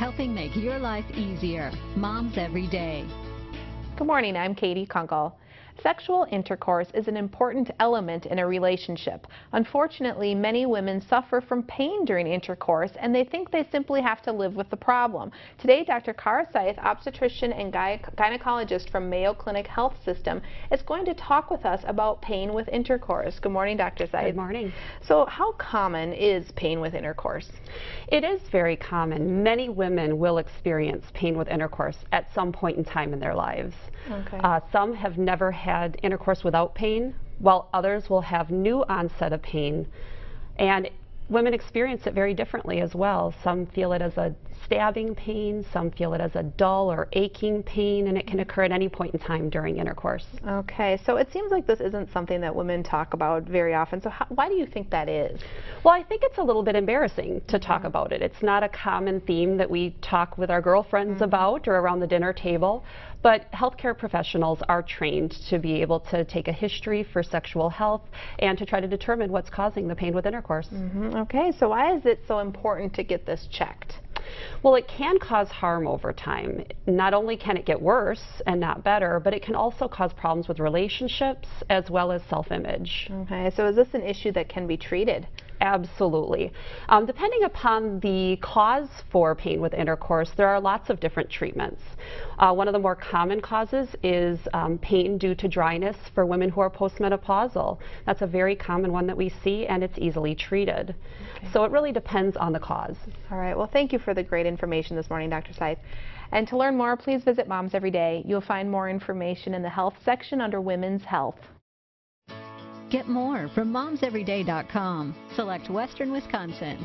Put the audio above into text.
helping make your life easier. Moms Every Day. Good morning, I'm Katie Kunkel. Sexual intercourse is an important element in a relationship. Unfortunately, many women suffer from pain during intercourse and they think they simply have to live with the problem. Today, Dr. Cara Syth, obstetrician and gynecologist from Mayo Clinic Health System, is going to talk with us about pain with intercourse. Good morning, Dr. Syth. Good morning. So how common is pain with intercourse? It is very common. Many women will experience pain with intercourse at some point in time in their lives. Okay. Uh, some have never had intercourse without pain, while others will have new onset of pain. And women experience it very differently as well. Some feel it as a stabbing pain, some feel it as a dull or aching pain, and it can occur at any point in time during intercourse. Okay, so it seems like this isn't something that women talk about very often. So how, why do you think that is? Well, I think it's a little bit embarrassing to talk mm -hmm. about it. It's not a common theme that we talk with our girlfriends mm -hmm. about or around the dinner table. But healthcare professionals are trained to be able to take a history for sexual health and to try to determine what's causing the pain with intercourse. Mm -hmm. Okay, so why is it so important to get this checked? Well, it can cause harm over time. Not only can it get worse and not better, but it can also cause problems with relationships as well as self-image. Okay, so is this an issue that can be treated? Absolutely. Um, depending upon the cause for pain with intercourse, there are lots of different treatments. Uh, one of the more common causes is um, pain due to dryness for women who are postmenopausal. That's a very common one that we see, and it's easily treated. Okay. So it really depends on the cause. All right. Well, thank you for the great information this morning, Dr. Syth. And to learn more, please visit Moms Every Day. You'll find more information in the health section under Women's Health. Get more from momseveryday.com. Select Western Wisconsin.